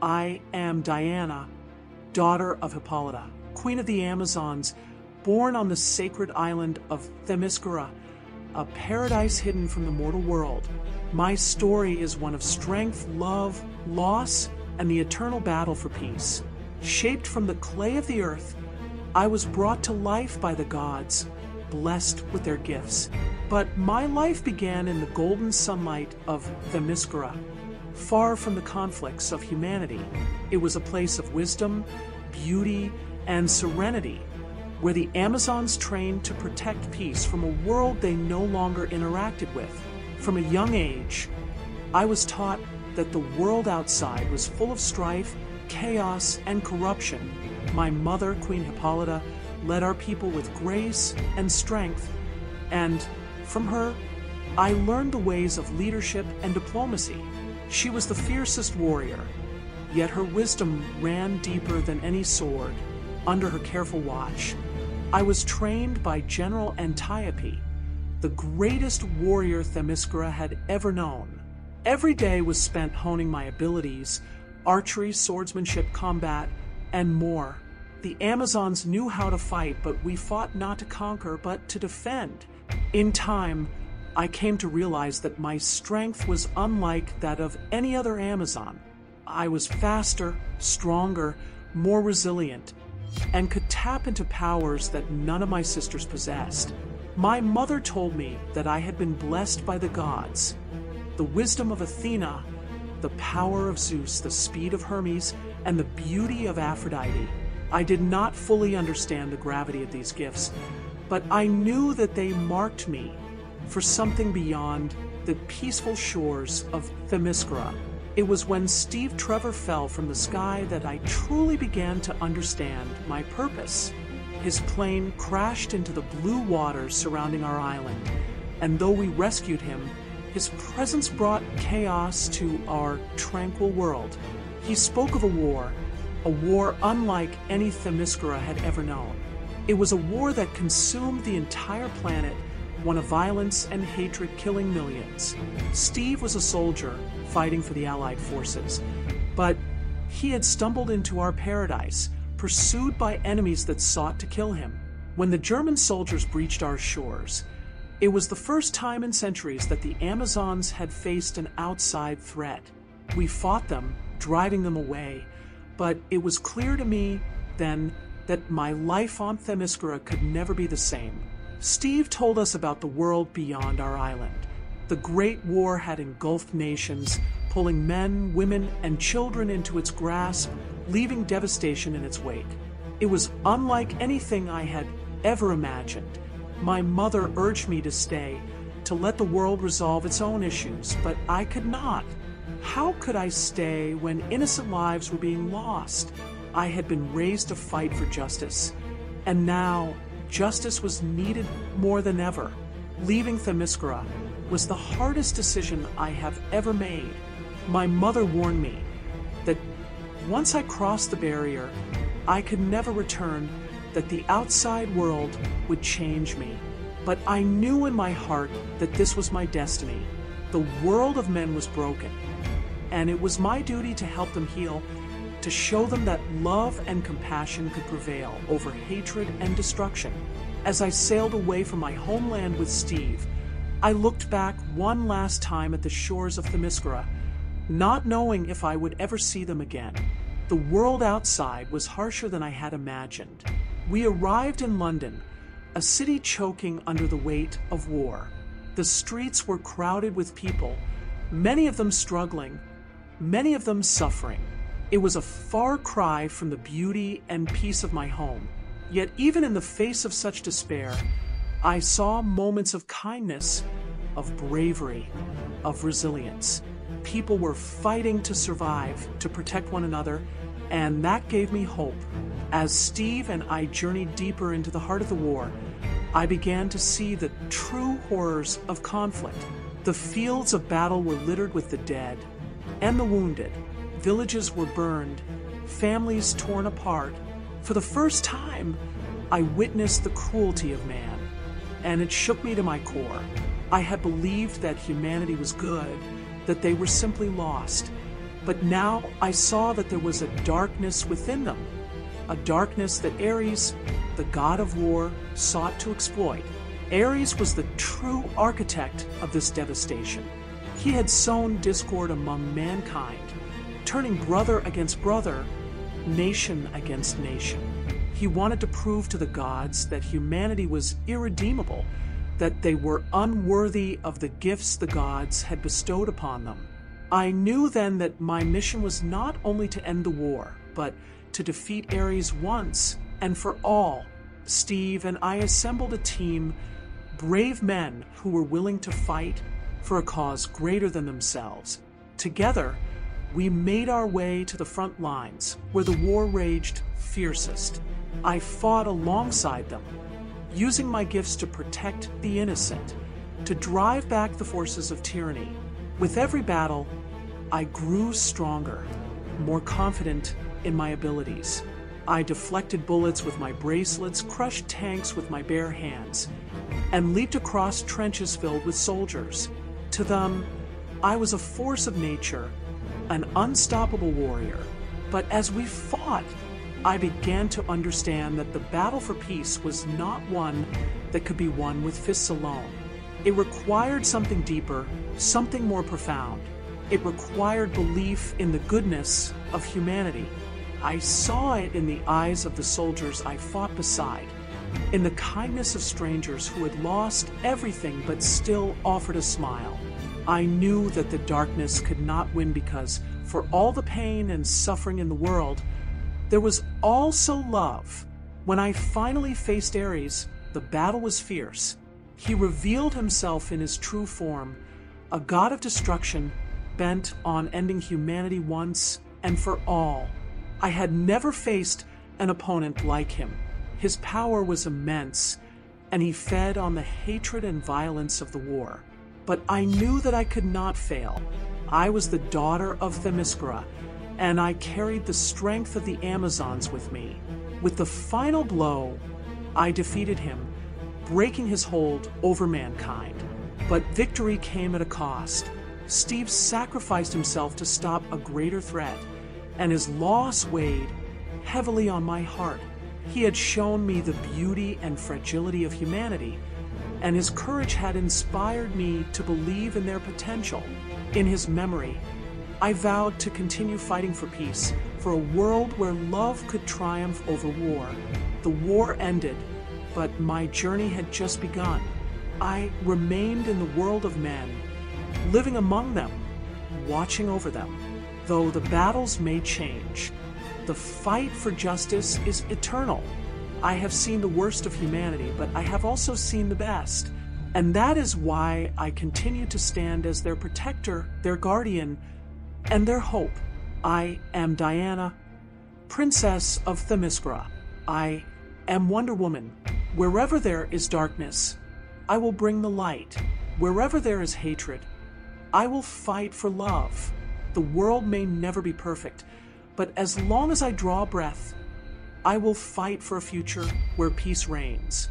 I am Diana, daughter of Hippolyta, queen of the Amazons, born on the sacred island of Themyscira, a paradise hidden from the mortal world. My story is one of strength, love, loss, and the eternal battle for peace. Shaped from the clay of the earth, I was brought to life by the gods, blessed with their gifts. But my life began in the golden sunlight of Themyscira, far from the conflicts of humanity. It was a place of wisdom, beauty, and serenity, where the Amazons trained to protect peace from a world they no longer interacted with. From a young age, I was taught that the world outside was full of strife, chaos, and corruption. My mother, Queen Hippolyta, led our people with grace and strength, and from her, I learned the ways of leadership and diplomacy. She was the fiercest warrior, yet her wisdom ran deeper than any sword under her careful watch. I was trained by General Antiope, the greatest warrior Themyscira had ever known. Every day was spent honing my abilities archery, swordsmanship, combat, and more. The Amazons knew how to fight, but we fought not to conquer, but to defend. In time, I came to realize that my strength was unlike that of any other Amazon. I was faster, stronger, more resilient, and could tap into powers that none of my sisters possessed. My mother told me that I had been blessed by the gods. The wisdom of Athena, the power of Zeus, the speed of Hermes, and the beauty of Aphrodite. I did not fully understand the gravity of these gifts, but I knew that they marked me for something beyond the peaceful shores of Themyscira. It was when Steve Trevor fell from the sky that I truly began to understand my purpose. His plane crashed into the blue waters surrounding our island, and though we rescued him, his presence brought chaos to our tranquil world. He spoke of a war, a war unlike any Themyscira had ever known. It was a war that consumed the entire planet, one of violence and hatred killing millions. Steve was a soldier fighting for the Allied forces, but he had stumbled into our paradise, pursued by enemies that sought to kill him. When the German soldiers breached our shores, it was the first time in centuries that the Amazons had faced an outside threat. We fought them, driving them away, but it was clear to me then that my life on Themyscira could never be the same. Steve told us about the world beyond our island. The Great War had engulfed nations, pulling men, women, and children into its grasp, leaving devastation in its wake. It was unlike anything I had ever imagined. My mother urged me to stay, to let the world resolve its own issues, but I could not. How could I stay when innocent lives were being lost? I had been raised to fight for justice, and now justice was needed more than ever. Leaving Themyscira was the hardest decision I have ever made. My mother warned me that once I crossed the barrier, I could never return that the outside world would change me. But I knew in my heart that this was my destiny. The world of men was broken, and it was my duty to help them heal, to show them that love and compassion could prevail over hatred and destruction. As I sailed away from my homeland with Steve, I looked back one last time at the shores of Themyscira, not knowing if I would ever see them again. The world outside was harsher than I had imagined. We arrived in London, a city choking under the weight of war. The streets were crowded with people, many of them struggling, many of them suffering. It was a far cry from the beauty and peace of my home. Yet, even in the face of such despair, I saw moments of kindness, of bravery, of resilience. People were fighting to survive, to protect one another, and that gave me hope. As Steve and I journeyed deeper into the heart of the war, I began to see the true horrors of conflict. The fields of battle were littered with the dead and the wounded. Villages were burned, families torn apart. For the first time, I witnessed the cruelty of man, and it shook me to my core. I had believed that humanity was good, that they were simply lost. But now I saw that there was a darkness within them, a darkness that Ares, the god of war, sought to exploit. Ares was the true architect of this devastation. He had sown discord among mankind, turning brother against brother, nation against nation. He wanted to prove to the gods that humanity was irredeemable, that they were unworthy of the gifts the gods had bestowed upon them. I knew then that my mission was not only to end the war, but to defeat Ares once and for all. Steve and I assembled a team, brave men who were willing to fight for a cause greater than themselves. Together, we made our way to the front lines where the war raged fiercest. I fought alongside them, using my gifts to protect the innocent, to drive back the forces of tyranny. With every battle, I grew stronger, more confident in my abilities. I deflected bullets with my bracelets, crushed tanks with my bare hands, and leaped across trenches filled with soldiers. To them, I was a force of nature, an unstoppable warrior. But as we fought, I began to understand that the battle for peace was not one that could be won with fists alone. It required something deeper, something more profound. It required belief in the goodness of humanity. I saw it in the eyes of the soldiers I fought beside, in the kindness of strangers who had lost everything but still offered a smile. I knew that the darkness could not win because, for all the pain and suffering in the world, there was also love. When I finally faced Ares, the battle was fierce. He revealed himself in his true form, a god of destruction bent on ending humanity once and for all. I had never faced an opponent like him. His power was immense, and he fed on the hatred and violence of the war. But I knew that I could not fail. I was the daughter of Themyscira, and I carried the strength of the Amazons with me. With the final blow, I defeated him, breaking his hold over mankind. But victory came at a cost. Steve sacrificed himself to stop a greater threat and his loss weighed heavily on my heart. He had shown me the beauty and fragility of humanity, and his courage had inspired me to believe in their potential. In his memory, I vowed to continue fighting for peace, for a world where love could triumph over war. The war ended, but my journey had just begun. I remained in the world of men, living among them, watching over them. Though the battles may change, the fight for justice is eternal. I have seen the worst of humanity, but I have also seen the best. And that is why I continue to stand as their protector, their guardian, and their hope. I am Diana, Princess of Themyscira. I am Wonder Woman. Wherever there is darkness, I will bring the light. Wherever there is hatred, I will fight for love. The world may never be perfect, but as long as I draw breath, I will fight for a future where peace reigns.